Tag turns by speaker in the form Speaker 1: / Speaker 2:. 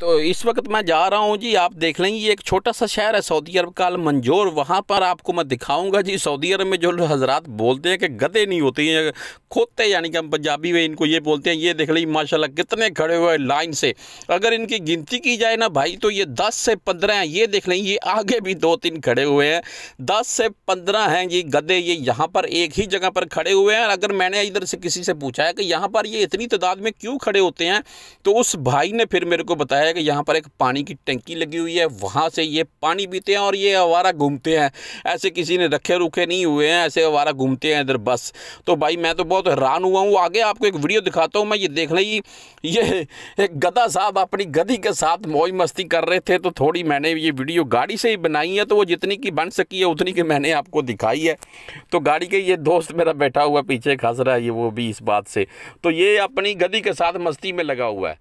Speaker 1: तो इस वक्त मैं जा रहा हूँ जी, आप देख लेंगे ये एक छोटा सा शहर है सऊदी अरब का मंजोर वहाँ पर आपको मैं दिखाऊँगा जी, सऊदी अरब में जो हजरात बोलते हैं कि गधे नहीं होते हैं, खोते यानी कि हम पंजाबी में इनको ये बोलते हैं। ये देख लीजिए माशाल्लाह, कितने खड़े हुए लाइन से। अगर इनकी गिनती की जाए ना भाई तो ये दस से पंद्रह हैं। ये देख लें, ये आगे भी दो तीन खड़े हुए हैं। दस से पंद्रह हैं ये गधे, ये यहाँ पर एक ही जगह पर खड़े हुए हैं। अगर मैंने इधर से किसी से पूछा है कि यहाँ पर ये इतनी तादाद में क्यों खड़े होते हैं तो उस भाई ने फिर मेरे को बताया है कि यहाँ पर एक पानी की टंकी लगी हुई है, वहाँ से ये पानी पीते हैं और ये आवारा घूमते हैं। ऐसे किसी ने रखे रुखे नहीं हुए हैं, ऐसे आवारा घूमते हैं इधर बस। तो भाई मैं तो बहुत हैरान हुआ हूँ। आगे आपको एक वीडियो दिखाता हूँ, मैं ये देख ली ये एक गदा साहब अपनी गदी के साथ मौज मस्ती कर रहे थे तो थोड़ी मैंने ये वीडियो गाड़ी से ही बनाई है तो वो जितनी की बन सकी है, उतनी की मैंने आपको दिखाई है। तो गाड़ी के ये दोस्त मेरा बैठा हुआ पीछे खस रहा है, ये वो भी इस बात से। तो ये अपनी गदी के साथ मस्ती में लगा हुआ है।